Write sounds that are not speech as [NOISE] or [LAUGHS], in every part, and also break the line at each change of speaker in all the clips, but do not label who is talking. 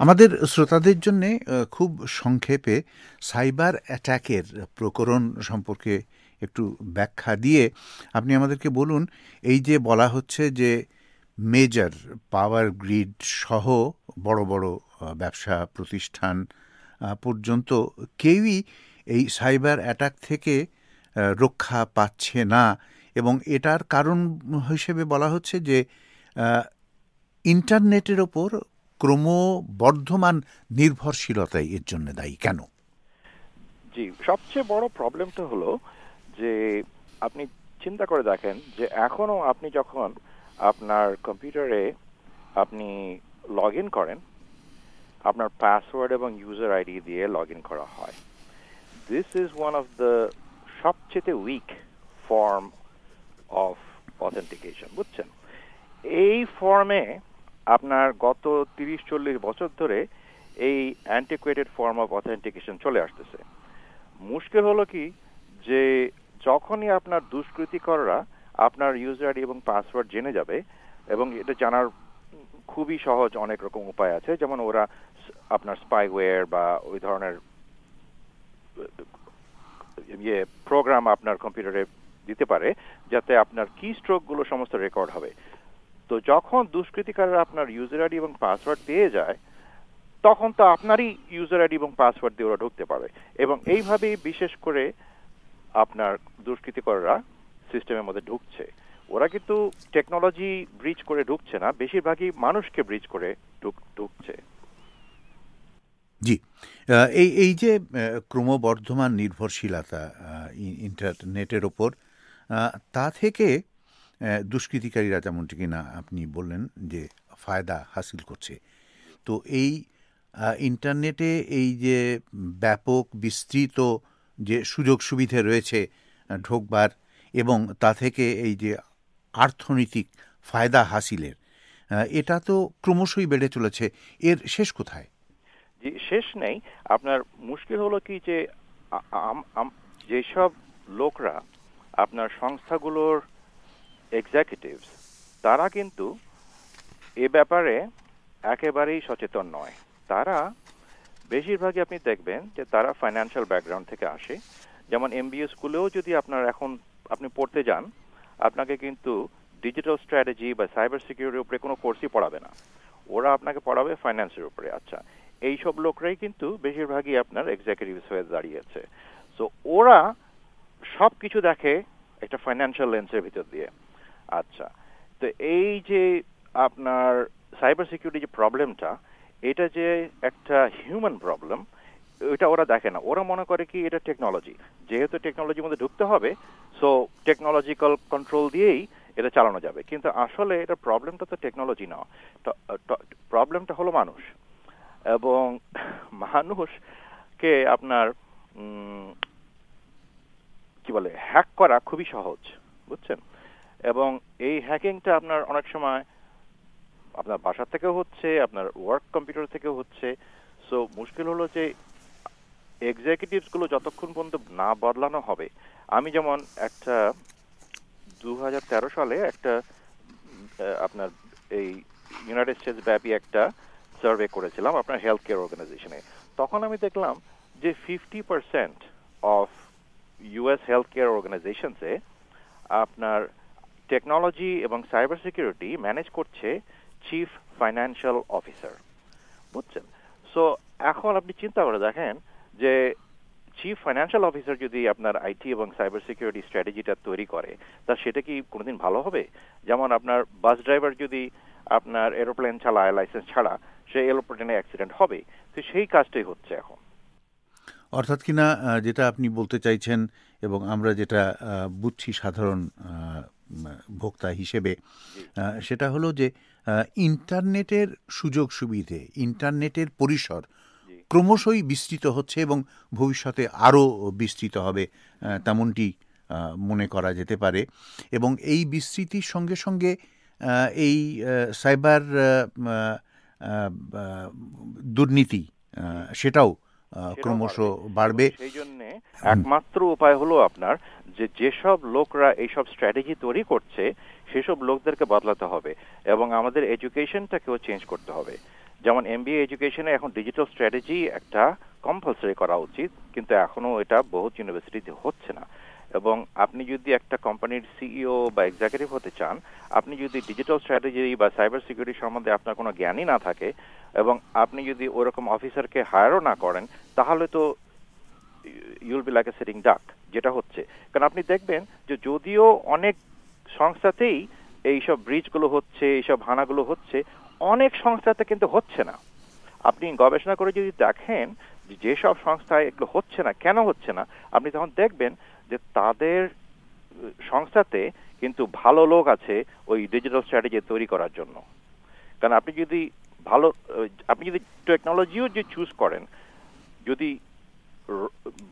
আমাদের শ্রোতাদের জন্য খুব সংক্ষেপে সাইবার অ্যাট্যাকের প্রকরণ সম্পর্কে একটু ব্যাখ্যা দিয়ে আপনি আমাদেরকে বলুন, এই যে বলা হচ্ছে যে মেজর পাওয়ার গ্রিড সহ বড় বড় ব্যবসা প্রতিষ্ঠান পর্যন্ত কেউই এই সাইবার অ্যাটাক থেকে রক্ষা পাচ্ছে না এবং এটার কারণ হিসেবে বলা হচ্ছে যে ইন্টারনেটের ওপর ক্রমবর্ধমান নির্ভরশীলতাই এর জন্য দায়ী। কেন?
জি, সবচেয়ে বড় প্রবলেমটা হলো যে আপনি চিন্তা করে দেখেন যে এখনও আপনি যখন আপনার কম্পিউটারে আপনি লগ ইন করেন, আপনার পাসওয়ার্ড এবং ইউজার আইডি দিয়ে লগ ইন করা হয়। This is one of the সবচেয়ে উইক ফর্ম অফ অথেন্টিকেশন বুঝছেন? এই ফর্মে আপনার গত তিরিশ, চল্লিশ বছর ধরে এই অ্যান্টিকুয়েটেড ফর্ম অফ অথেন্টিকেশন চলে আসতেছে। মুশকিল হলো কি? যে যখনই আপনার দুষ্কৃতিকররা আপনার ইউজার আইডি এবং পাসওয়ার্ড জেনে যাবে, এবং এটা জানার খুবই সহজ অনেক রকম উপায় আছে, যেমন ওরা আপনার স্পাইওয়্যার বা ওই ধরনের ইয়ে প্রোগ্রাম আপনার কম্পিউটারে দিতে পারে, যাতে আপনার কি স্ট্রোকগুলো সমস্ত রেকর্ড হবে। তো যখন দুষ্কৃতিকাররা আপনার ইউজার আইডি এবং পাসওয়ার্ড পেয়ে যায়, তখন তো আপনারই ইউজার আইডি এবং পাসওয়ার্ড দিয়ে ওরা ঢুকতে পারে। এবং এইভাবেই বিশেষ করে আপনার দুষ্কৃতিকাররা সিস্টেমের মধ্যে ঢুকছে। ওরা কিন্তু টেকনোলজি ব্রিজ করে ঢুকছে না, বেশিরভাগই মানুষকে ব্রিজ করে ঢুকছে।
জি। এই এই যে ক্রমবর্ধমান নির্ভরশীলতা ইন্টারনেটের ওপর তা থেকে দুষ্কৃতিকারীরা যেমনটি কিনা আপনি বললেন যে ফায়দা হাসিল করছে। তো এই ইন্টারনেটে এই যে ব্যাপক, বিস্তৃত যে সুযোগ সুবিধে রয়েছে ঢোকবার এবং তা থেকে এই যে অর্থনৈতিক ফায়দা হাসিলের এটা তো ক্রমশই বেড়ে চলেছে। এর শেষ কোথায়?
জি, শেষ নেই। আপনার মুশকিল হলো কি যে যেসব লোকরা আপনার সংস্থাগুলোর এক্সিকিউটিভস তারা কিন্তু এ ব্যাপারে একেবারেই সচেতন নয়। তারা বেশিরভাগই আপনি দেখবেন যে তারা ফাইন্যান্সিয়াল ব্যাকগ্রাউন্ড থেকে আসে। যেমন এমবিএ স্কুলেও যদি আপনার এখন আপনি পড়তে যান, আপনাকে কিন্তু ডিজিটাল স্ট্র্যাটেজি বা সাইবার সিকিউরিটির উপরে কোনো কোর্সই পড়াবে না। ওরা আপনাকে পড়াবে ফাইন্যান্সের উপরে। আচ্ছা এইসব লোকরাই কিন্তু বেশিরভাগই আপনার এক্সিকিউটিভস হয়ে দাঁড়িয়েছে। সো ওরা সব কিছু দেখে একটা ফাইন্যান্সিয়াল লেন্সের ভিতর দিয়ে। আচ্ছা তো এই যে আপনার সাইবার সিকিউরিটি যে প্রবলেমটা এটা যে একটা হিউম্যান প্রবলেম এটা ওরা দেখে না। ওরা মনে করে কি এটা টেকনোলজি যেহেতু টেকনোলজির মধ্যে ঢুকতে হবে সো টেকনোলজিক্যাল কন্ট্রোল দিয়েই এটা চালানো যাবে। কিন্তু আসলে এটা প্রবলেমটা তো টেকনোলজি না। প্রবলেমটা হলো মানুষ। এবং [LAUGHS] মানুষকে আপনার কি বলে হ্যাক করা খুবই সহজ। বুঝছেন? এবং এই হ্যাকিংটা আপনার অনেক সময় আপনার বাসা থেকেও হচ্ছে, আপনার ওয়ার্ক কম্পিউটার থেকেও হচ্ছে। সো মুশকিল হলো যে এক্সিকিউটিভসগুলো যতক্ষণ পর্যন্ত না বদলানো হবে, আমি যেমন একটা দু হাজার তেরো সালে একটা আপনার এই ইউনাইটেড স্টেটস ব্যাপী একটা সার্ভে করেছিলাম আপনার হেলথ কেয়ার অর্গানাইজেশনে তখন আমি দেখলাম যে fifty percent of US health care অর্গানাইজেশনসে আপনার টেকনোলজি এবং সাইবার সিকিউরিটি ম্যানেজ করছে চিফ ফাইন্যান্সিয়াল অফিসার বুঝছেন? সো এখন আপনি চিন্তা করে দেখেন যে চিফ ফাইন্যান্সিয়াল অফিসার যদি আপনার আইটি এবং সাইবার সিকিউরিটি স্ট্র্যাটেজিটা তৈরি করে, তা সেটা কি কোনোদিন ভালো হবে? যেমন আপনার বাস ড্রাইভার যদি আপনার এরোপ্লেন চালায় লাইসেন্স ছাড়া, সে এরোপ্লেনে অ্যাক্সিডেন্ট হবে। তো সেই কাজটাই হচ্ছে এখন।
অর্থাৎ কিনা যেটা আপনি বলতে চাইছেন এবং আমরা যেটা বুঝছি সাধারণ ভোক্তা হিসেবে। সেটা হলো যে ইন্টারনেটের সুযোগ সুবিধে ইন্টারনেটের পরিসর ক্রমশই বিস্তৃত হচ্ছে এবং ভবিষ্যতে আরও বিস্তৃত হবে তেমনটি মনে করা যেতে পারে। এবং এই বিস্তৃতির সঙ্গে সঙ্গে এই সাইবার দুর্নীতি সেটাও ক্রমশ বাড়বে।
সেই জন্য একমাত্র উপায় হলো আপনার যে যেসব লোকরা এইসব স্ট্র্যাটেজি তৈরি করছে, সেসব লোকদেরকে বদলাতে হবে এবং আমাদের এডুকেশনটাকেও চেঞ্জ করতে হবে। যেমন এমবিএ এডুকেশনে এখন ডিজিটাল স্ট্র্যাটেজি একটা কম্পালসারি করা উচিত, কিন্তু এখনও এটা বহুত ইউনিভার্সিটিতে হচ্ছে না। এবং আপনি যদি একটা কোম্পানির সিইও বা এক্সিকিউটিভ হতে চান, আপনি যদি ডিজিটাল স্ট্র্যাটেজি বা সাইবার সিকিউরিটি সম্বন্ধে আপনার কোনো জ্ঞানই না থাকে এবং আপনি যদি ওরকম অফিসারকে হায়ারও না করেন, তাহলে তো you'll be like a sitting duck যেটা হচ্ছে। কারণ আপনি দেখবেন যে যদিও অনেক সংস্থাতেই এইসব ব্রিজগুলো হচ্ছে, এইসব ভানাগুলো হচ্ছে, অনেক সংস্থাতে কিন্তু হচ্ছে না। আপনি গবেষণা করে যদি দেখেন যেসব সংস্থায় এগুলো হচ্ছে না, কেন হচ্ছে না, আপনি তখন দেখবেন যে তাদের সংস্থাতে কিন্তু ভালো লোক আছে ওই ডিজিটাল স্ট্র্যাটেজি তৈরি করার জন্য। কারণ আপনি যদি ভালো আপনি যদি টেকনোলজিও যে চুজ করেন, যদি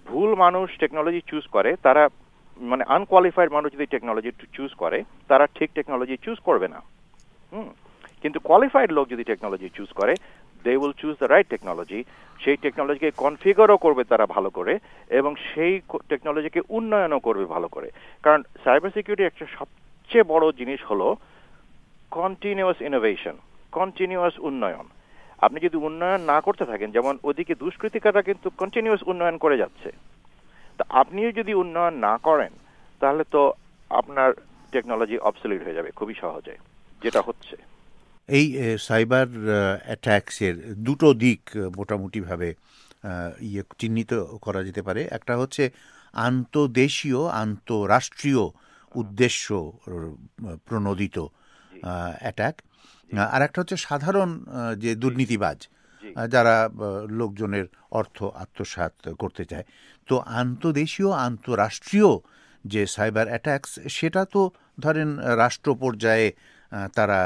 ভুল মানুষ টেকনোলজি চুজ করে, তারা মানে আনকোয়ালিফাইড মানুষ যদি টেকনোলজি চুজ করে, তারা ঠিক টেকনোলজি চুজ করবে না। হুম? কিন্তু কোয়ালিফাইড লোক যদি টেকনোলজি চুজ করে they will choose the right technology সেই টেকনোলজিকে কনফিগারও করবে তারা ভালো করে, এবং সেই টেকনোলজিকে উন্নয়নও করবে ভালো করে। কারণ সাইবার সিকিউরিটি একটা সবচেয়ে বড় জিনিস হলো কন্টিনিউয়াস ইনোভেশন কন্টিনিউয়াস উন্নয়ন। আপনি যদি উন্নয়ন না করতে থাকেন যেমন ওদিকে দুষ্কৃতিকাররা কিন্তু কন্টিনিউয়াস উন্নয়ন করে যাচ্ছে। তা আপনিও যদি উন্নয়ন না করেন তাহলে তো আপনার টেকনোলজি অবসলিট হয়ে যাবে খুবই সহজে যেটা হচ্ছে।
এই সাইবার অ্যাট্যাক্সের দুটো দিক মোটামুটিভাবে ইয়ে চিহ্নিত করা যেতে পারে। একটা হচ্ছে আন্তদেশীয় আন্তরাষ্ট্রীয় উদ্দেশ্য প্রণোদিত অ্যাট্যাক আর একটা হচ্ছে সাধারণ যে দুর্নীতিবাজ যারা লোকজনের অর্থ আত্মসাত করতে চায়। তো আন্তদেশীয় আন্তরাষ্ট্রীয় যে সাইবার অ্যাট্যাক্স সেটা তো ধরেন রাষ্ট্র পর্যায়ে তারা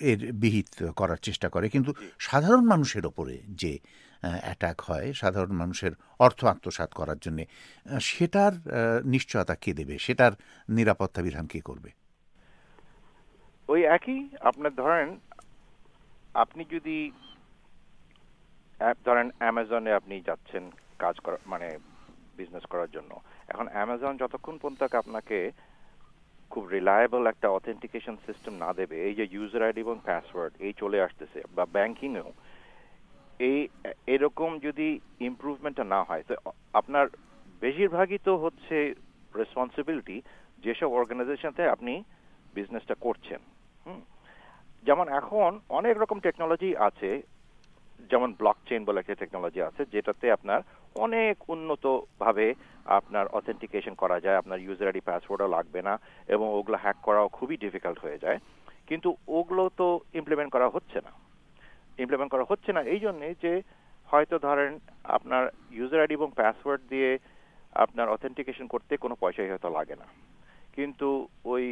এর বিহিত করার চেষ্টা করে। কিন্তু সাধারণ মানুষের ওপরে যে অ্যাটাক হয় সাধারণ মানুষের অর্থ আত্মসাত করার জন্যে সেটার নিশ্চয়তা কে দেবে? সেটার নিরাপত্তা বিধান কে করবে?
ওই একই? আপনার ধরেন, আপনি যদি ধরেন অ্যামাজনে আপনি যাচ্ছেন কাজ করা মানে বিজনেস করার জন্য। এখন অ্যামাজন যতক্ষণ পর্যন্ত আপনাকে খুব রিলায়েবল একটা অথেন্টিকেশন সিস্টেম না দেবে, এই যে ইউজার আইডি এবং পাসওয়ার্ড এই চলে আসতেছে, বা ব্যাংকিংয়েও এই, এরকম যদি ইম্প্রুভমেন্টটা না হয়, তো আপনার বেশিরভাগই তো হচ্ছে রেসপন্সিবিলিটি যেসব অর্গানাইজেশনতে আপনি বিজনেসটা করছেন। যেমন এখন অনেক রকম টেকনোলজি আছে, যেমন ব্লক চেইন বলে একটা টেকনোলজি আছে, যেটাতে আপনার অনেক উন্নত ভাবে আপনার অথেন্টিকেশন করা যায়, আপনার ইউজার আইডি পাসওয়ার্ডও লাগবে না, এবং ওগুলো হ্যাক করাও খুবই ডিফিকাল্ট হয়ে যায়। কিন্তু ওগুলো তো ইমপ্লিমেন্ট করা হচ্ছে না। ইমপ্লিমেন্ট করা হচ্ছে না এই জন্যে যে হয়তো ধরেন আপনার ইউজার আইডি এবং পাসওয়ার্ড দিয়ে আপনার অথেন্টিকেশন করতে কোনো পয়সাই হয়তো লাগে না। কিন্তু ওই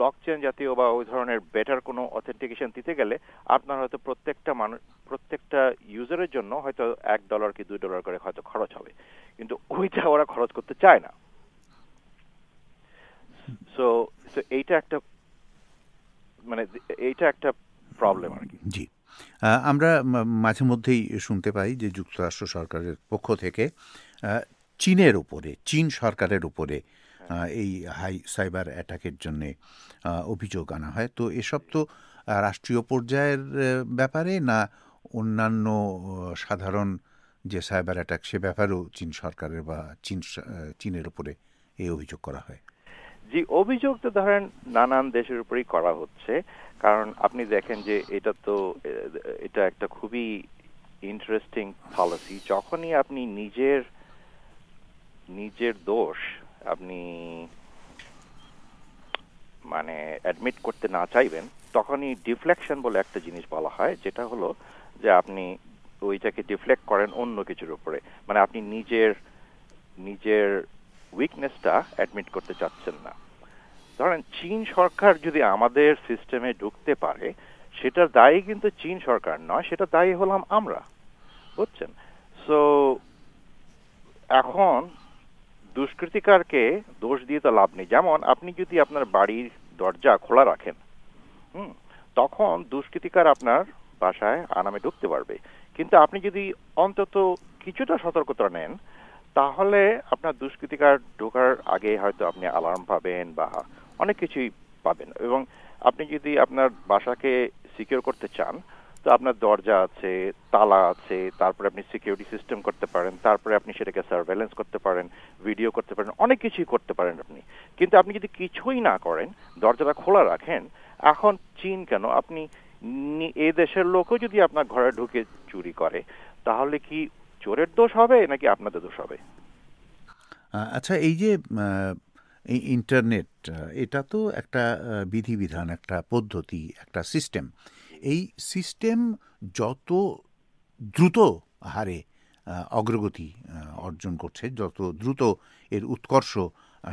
ব্লক চেন জাতীয় বা ওই ধরনের বেটার কোনো অথেন্টিকেশন দিতে গেলে আপনার হয়তো প্রত্যেকটা মানুষ প্রত্যেকটা ইউজারের জন্য হয়তো এক ডলার কি দুই ডলার করে হয়তো খরচ হবে। কিন্তু ওইটা ওরা খরচ করতে চায় না। সো এইটা একটা মানে এইটা একটা প্রবলেম আর কি।
জি। আমরা মাঝে মধ্যেই শুনতে পাই যে যুক্তরাষ্ট্র সরকারের পক্ষ থেকে চীনের উপরে, চীন সরকারের উপরে এই হাই সাইবার অ্যাটাকের জন্য অভিযোগ আনা হয়। তো এসব তো রাষ্ট্রীয় পর্যায়ের ব্যাপারে না অন্যান্য সাধারণ যে সাইবার অ্যাটাক সে ব্যাপারেও চীন সরকারের বা চীন চীনের উপরে এই অভিযোগ করা হয়?
জি, অভিযোগ তো ধরেন নানান দেশের উপরেই করা হচ্ছে। কারণ আপনি দেখেন যে এটা তো এটা একটা খুবই ইন্টারেস্টিং পলিসি যখনই আপনি নিজের নিজের দোষ আপনি মানে অ্যাডমিট করতে না চাইবেন, তখনই ডিফ্লেকশন বলে একটা জিনিস বলা হয়, যেটা হলো যে আপনি ওইটাকে ডিফ্লেক্ট করেন অন্য কিছুর উপরে। মানে আপনি নিজের নিজের উইকনেসটা অ্যাডমিট করতে চাচ্ছেন না। ধরেন, চীন সরকার যদি আমাদের সিস্টেমে ঢুকতে পারে, সেটার দায়ী কিন্তু চীন সরকার নয়, সেটা দায়ী হলাম আমরা। বুঝছেন? সো এখন দুষ্কৃতিকারকে দোষ দিয়ে তো লাভ নেই। যেমন আপনি যদি আপনার বাড়ির দরজা খোলা রাখেন, হুম, তখন দুষ্কৃতিকার আপনার বাসায় আরামে ঢুকতে পারবে। কিন্তু আপনি যদি অন্তত কিছুটা সতর্কতা নেন, তাহলে আপনার দুষ্কৃতিকার ঢোকার আগে হয়তো আপনি অ্যালার্ম পাবেন বা অনেক কিছুই পাবেন। এবং আপনি যদি আপনার বাসাকে সিকিউর করতে চান আপনার দরজা আছে, তালা আছে, তারপরে আপনি সিকিউরিটি সিস্টেম করতে পারেন, তারপরে আপনি সেটাকে সার্ভেলেন্স করতে পারেন ভিডিও করতে পারেন, অনেক কিছুই করতে পারেন আপনি। কিন্তু আপনি যদি কিছুই না করেন, দরজাটা খোলা রাখেন, এখন চীন কেন? আপনি এ দেশের লোকও যদি আপনার ঘরে ঢুকে চুরি করে, তাহলে কি চোরের দোষ হবে নাকি আপনাদের দোষ হবে?
আচ্ছা এই যে ইন্টারনেট এটা তো একটা বিধিবিধান, একটা পদ্ধতি, একটা সিস্টেম এই সিস্টেম যত দ্রুত হারে অগ্রগতি অর্জন করছে যত দ্রুত এর উৎকর্ষ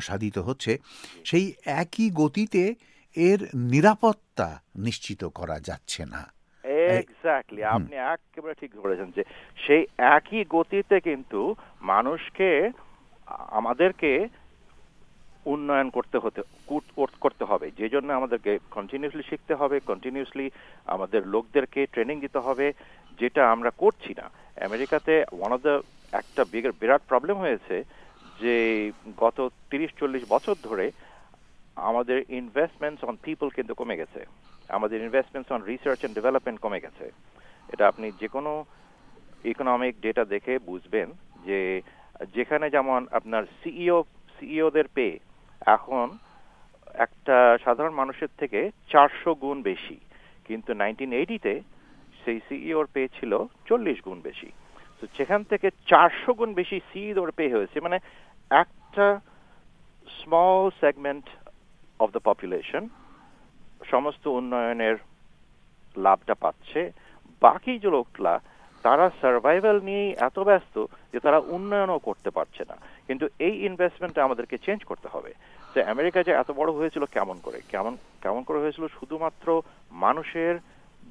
সাধিত হচ্ছে সেই একই গতিতে এর নিরাপত্তা নিশ্চিত করা যাচ্ছে না।
এক্স্যাক্টলি আপনি একেবারে ঠিক বলেছেন যে সেই একই গতিতে কিন্তু মানুষকে আমাদেরকে উন্নয়ন করতে হতে করতে হবে। যে জন্য আমাদেরকে কন্টিনিউসলি শিখতে হবে কন্টিনিউসলি আমাদের লোকদেরকে ট্রেনিং দিতে হবে, যেটা আমরা করছি না। আমেরিকাতে ওয়ান অফ দ্য একটা বিরাট প্রবলেম হয়েছে যে গত তিরিশ, চল্লিশ বছর ধরে আমাদের ইনভেস্টমেন্টস অন পিপল কিন্তু কমে গেছে। আমাদের investments on research and development কমে গেছে। এটা আপনি যে কোনো ইকোনমিক ডেটা দেখে বুঝবেন যে যেখানে যেমন আপনার সিইও সিইওদের পে এখন একটা সাধারণ মানুষের থেকে চারশো গুণ বেশি। কিন্তু নাইনটিন এইটিতে সেই সিইওর পে ছিল চল্লিশ গুণ বেশি। তো সেখান থেকে চারশো গুণ বেশি সিইওর পে হয়েছে। মানে একটা small segment of the population সমস্ত উন্নয়নের লাভটা পাচ্ছে। বাকি যে লোকলা তারা সার্ভাইভাল নিয়েই এত ব্যস্ত যে তারা উন্নয়নও করতে পারছে না। কিন্তু এই ইনভেস্টমেন্টটা আমাদেরকে চেঞ্জ করতে হবে। যে আমেরিকা যে এত বড় হয়েছিল কেমন করে? কেমন কেমন করে হয়েছিল? শুধুমাত্র মানুষের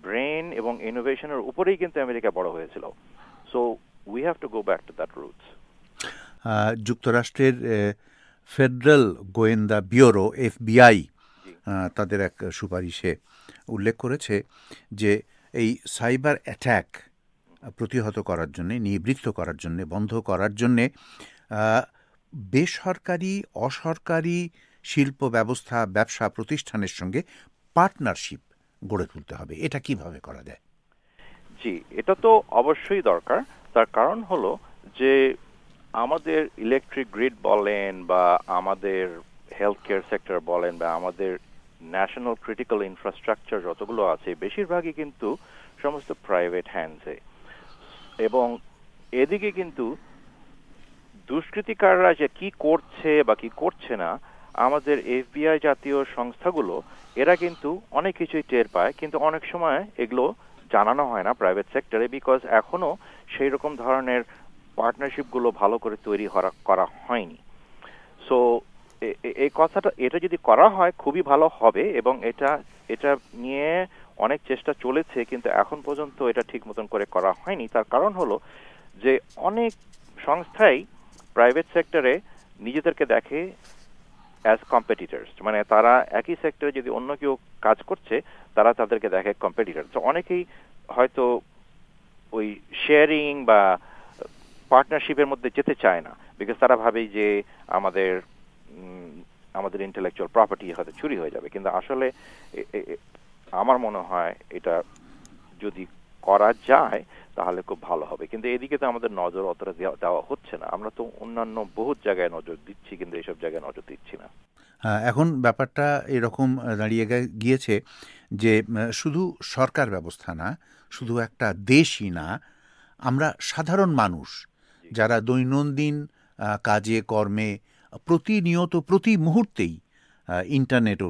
ব্রেন এবং ইনোভেশনের উপরেই কিন্তু আমেরিকা বড় হয়েছিল। So we have to go back to that roots
যুক্তরাষ্ট্রের ফেডারেল গোয়েন্দা ব্যুরো এফবিআই তাদের এক সুপারিশে উল্লেখ করেছে যে এই সাইবার অ্যাট্যাক প্রতিহত করার জন্যে, নিবৃত্ত করার জন্যে, বন্ধ করার জন্যে বেসরকারি, অসরকারি শিল্প ব্যবস্থা, ব্যবসা প্রতিষ্ঠানের সঙ্গে পার্টনারশিপ গড়ে তুলতে হবে। এটা কীভাবে করা যায়?
জি, এটা তো অবশ্যই দরকার। তার কারণ হলো যে আমাদের ইলেকট্রিক গ্রিড বলেন বা আমাদের হেলথ কেয়ার সেক্টর বলেন বা আমাদের ন্যাশনাল ক্রিটিক্যাল ইনফ্রাস্ট্রাকচার যতগুলো আছে, বেশিরভাগই কিন্তু সমস্ত প্রাইভেট হ্যান্ডসে এবং এদিকে কিন্তু দুষ্কৃতিকাররা যে কি করছে বা কি করছে না, আমাদের এফবিআই জাতীয় সংস্থাগুলো, এরা কিন্তু অনেক কিছুই টের পায়, কিন্তু অনেক সময় এগুলো জানানো হয় না প্রাইভেট সেক্টরে বিকজ এখনও সেই রকম ধরনের পার্টনারশিপগুলো ভালো করে তৈরি করা হয়নি। সো এই কথাটা, এটা যদি করা হয়, খুবই ভালো হবে এবং এটা এটা নিয়ে অনেক চেষ্টা চলেছে, কিন্তু এখন পর্যন্ত এটা ঠিক মতন করে করা হয়নি। তার কারণ হলো যে অনেক সংস্থাই প্রাইভেট সেক্টরে নিজেদেরকে দেখে অ্যাজ কম্পিটিটার্স মানে তারা একই সেক্টরে যদি অন্য কেউ কাজ করছে, তারা তাদেরকে দেখে কম্পিটিটার তো অনেকেই হয়তো ওই শেয়ারিং বা পার্টনারশিপের মধ্যে যেতে চায় না বিকজ তারা ভাবে যে আমাদের আমাদের ইন্টেলেকচুয়াল প্রপার্টি হয়তো চুরি হয়ে যাবে। কিন্তু আসলে আমার মনে হয় এটা যদি করা যায় তাহলে খুব ভালো হবে। কিন্তু এদিকে তো আমাদের নজর অতটা দেওয়া হচ্ছে না। আমরা তো অন্যান্য বহু জায়গায় নজর দিচ্ছি কিন্তু এইসব জায়গায় নজর দিচ্ছি না।
এখন ব্যাপারটা এরকম দাঁড়িয়ে গিয়েছে যে শুধু সরকার ব্যবস্থা না শুধু একটা দেশই না আমরা সাধারণ মানুষ যারা দৈনন্দিন কাজে কর্মে প্রতিনিয়ত প্রতি মুহূর্তেই ইন্টারনেট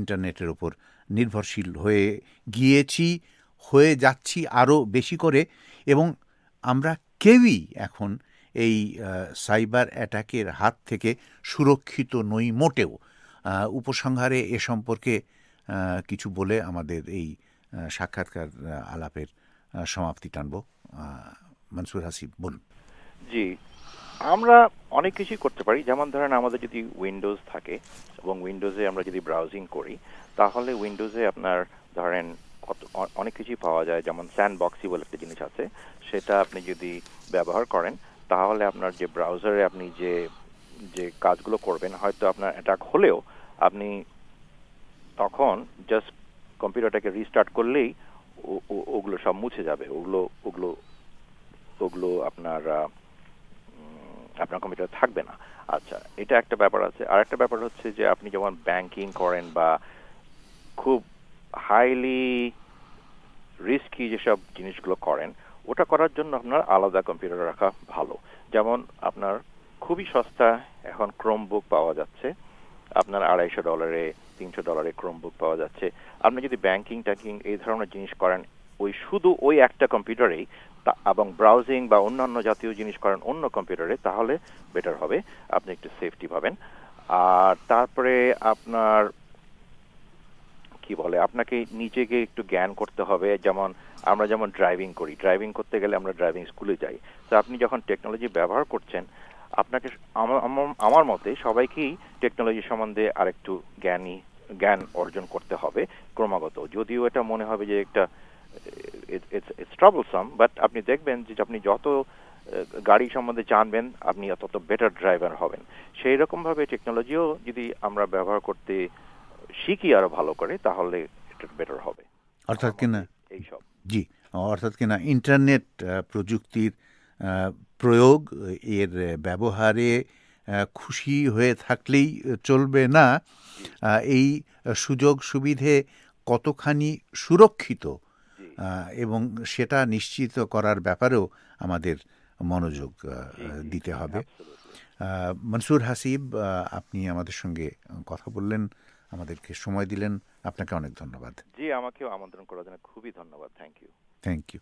ইন্টারনেটের ওপর নির্ভরশীল হয়ে গিয়েছি, হয়ে যাচ্ছি আরও বেশি করে এবং আমরা কেউই এখন এই সাইবার অ্যাটাকের হাত থেকে সুরক্ষিত নই মোটেও। উপসংহারে এ সম্পর্কে কিছু বলে আমাদের এই সাক্ষাৎকার আলাপের সমাপ্তি টানব। মনসুর হাসিব, বলুন।
জি। আমরা অনেক কিছুই করতে পারি। যেমন ধরেন আমাদের যদি উইন্ডোজ থাকে এবং উইন্ডোজে আমরা যদি ব্রাউজিং করি, তাহলে উইন্ডোজে আপনার ধরেন কত অনেক কিছুই পাওয়া যায়। যেমন স্যান্ড বক্সি বলে একটা জিনিস আছে, সেটা আপনি যদি ব্যবহার করেন, তাহলে আপনার যে ব্রাউজারে আপনি যে যে কাজগুলো করবেন, হয়তো আপনার অ্যাটাক হলেও আপনি তখন জাস্ট কম্পিউটারটাকে রিস্টার্ট করলেই ওগুলো সব মুছে যাবে। ওগুলো ওগুলো ওগুলো আপনার আপনার কম্পিউটার থাকবে না। আচ্ছা এটা একটা ব্যাপার আছে। আর একটা ব্যাপার হচ্ছে যে আপনি যেমন ব্যাংকিং করেন বা খুব হাইলি রিস্কি যেসব জিনিসগুলো করেন, ওটা করার জন্য আপনার আলাদা কম্পিউটার রাখা ভালো। যেমন আপনার খুবই সস্তা এখন ক্রোম বুক পাওয়া যাচ্ছে। আপনার আড়াইশো ডলারে তিনশো ডলারে ক্রোম বুক পাওয়া যাচ্ছে। আপনি যদি ব্যাংকিং ট্যাকিং এই ধরনের জিনিস করেন, ওই শুধু ওই একটা কম্পিউটারেই এবং ব্রাউজিং বা অন্যান্য জাতীয় জিনিস করেন অন্য কম্পিউটারে তাহলে বেটার হবে। আপনি একটু সেফটি পাবেন। আর তারপরে আপনার, কি বলে, আপনাকে নিজেকে একটু জ্ঞান করতে হবে। যেমন, আমরা যেমন ড্রাইভিং করি ড্রাইভিং করতে গেলে আমরা ড্রাইভিং স্কুলে যাই। তো আপনি যখন টেকনোলজি ব্যবহার করছেন, আপনাকে আমার মতে সবাইকেই টেকনোলজি সম্বন্ধে আরেকটু জ্ঞানী, জ্ঞান অর্জন করতে হবে ক্রমাগত। যদিও এটা মনে হবে যে একটা ইটস ট্রাবলসাম বাট আপনি দেখবেন যে আপনি যত গাড়ি সম্বন্ধে জানবেন আপনি তত বেটার ড্রাইভার হবেন। সেই রকম ভাবে টেকনোলজিও যদি আমরা ব্যবহার করতে শিখি আরও ভালো করে তাহলে এটা বেটার হবে।
অর্থাৎ কিনা
এইসব
জি অর্থাৎ কিনা ইন্টারনেট প্রযুক্তির প্রয়োগ এর ব্যবহারে খুশি হয়ে থাকলেই চলবে না। এই সুযোগ সুবিধে কতখানি সুরক্ষিত এবং সেটা নিশ্চিত করার ব্যাপারেও আমাদের মনোযোগ দিতে হবে। মনসুর হাসিব আপনি আমাদের সঙ্গে কথা বললেন আমাদেরকে সময় দিলেন। আপনাকে অনেক ধন্যবাদ।
জি আমাকেও আমন্ত্রণ করার জন্য খুবই ধন্যবাদ। Thank you
thank you